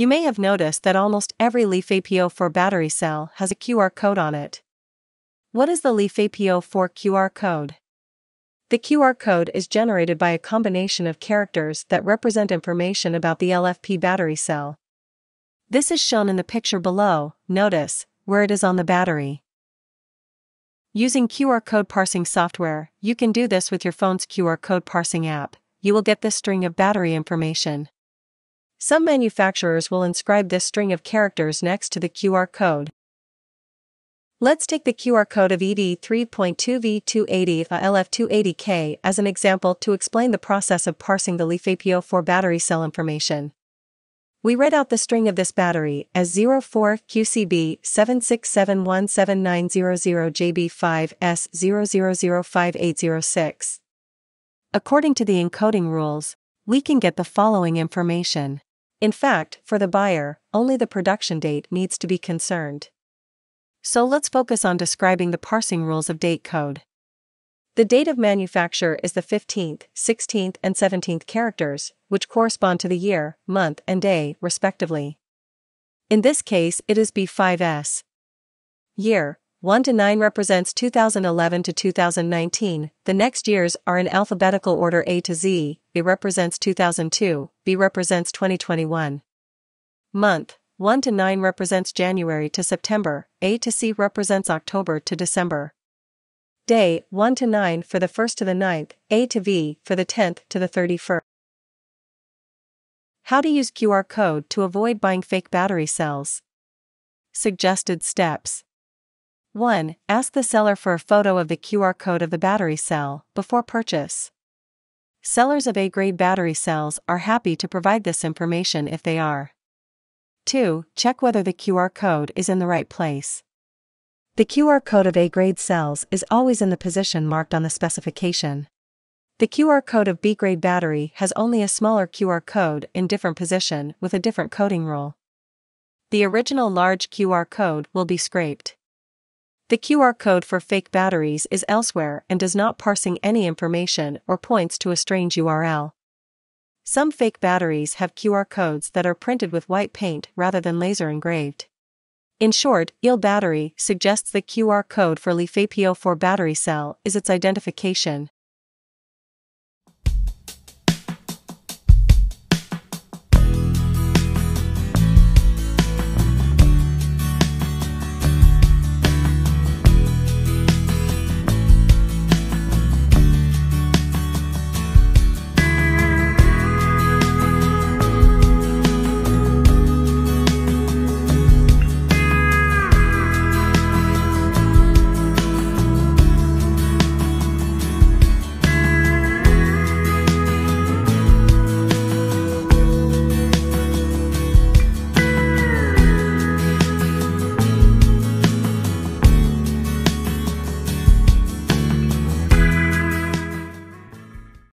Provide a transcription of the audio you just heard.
You may have noticed that almost every LiFePO4 battery cell has a QR code on it. What is the LiFePO4 QR code? The QR code is generated by a combination of characters that represent information about the LFP battery cell. This is shown in the picture below, notice, where it is on the battery. Using QR code parsing software, you can do this with your phone's QR code parsing app. You will get this string of battery information. Some manufacturers will inscribe this string of characters next to the QR code. Let's take the QR code of ED3.2V280 LF280K as an example to explain the process of parsing the LiFePO4 battery cell information. We read out the string of this battery as 04QCB7671700JB5S00058006. According to the encoding rules, we can get the following information. In fact, for the buyer, only the production date needs to be concerned. So let's focus on describing the parsing rules of date code. The date of manufacture is the 15th, 16th, and 17th characters, which correspond to the year, month, and day, respectively. In this case, it is B5S. Year 1 to 9 represents 2011 to 2019, the next years are in alphabetical order A to Z, B represents 2002, B represents 2021. Month 1 to 9 represents January to September, A to C represents October to December. Day 1 to 9 for the 1st to the 9th, A to V for the 10th to the 31st. How to use QR code to avoid buying fake battery cells. Suggested steps 1. Ask the seller for a photo of the QR code of the battery cell before purchase. Sellers of A grade battery cells are happy to provide this information if they are. 2. Check whether the QR code is in the right place. The QR code of A grade cells is always in the position marked on the specification. The QR code of B grade battery has only a smaller QR code in different position with a different coding rule. The original large QR code will be scraped. The QR code for fake batteries is elsewhere and does not parsing any information or points to a strange URL. Some fake batteries have QR codes that are printed with white paint rather than laser engraved. In short, EEL Battery suggests the QR code for LiFePO4 battery cell is its identification,